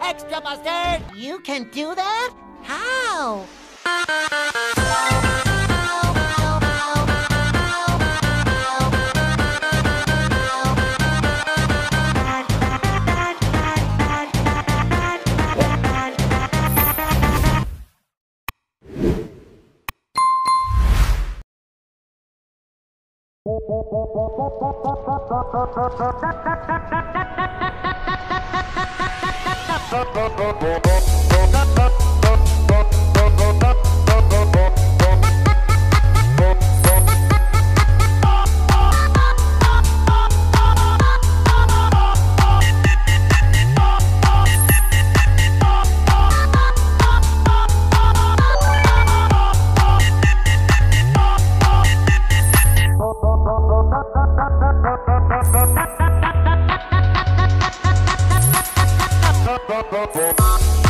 Extra mustard! You can do that? How? Bye. Bop, bop, bop.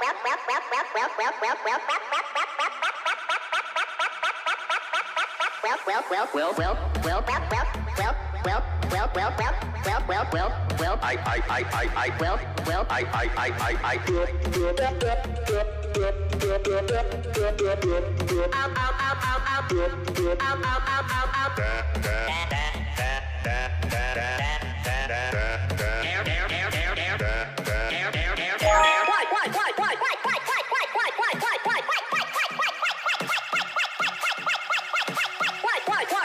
well, well, well, well, well, well, well, well, well, well, well, well, well, well, well, well, I, I, I, I, I, well, well, I, I, I, I, I, do, do, do, do, do, do, do, do, do, do, do, do, out, out, out, out, out, do, do, out, out, out, out, out, da, da, da, da, da, da, da.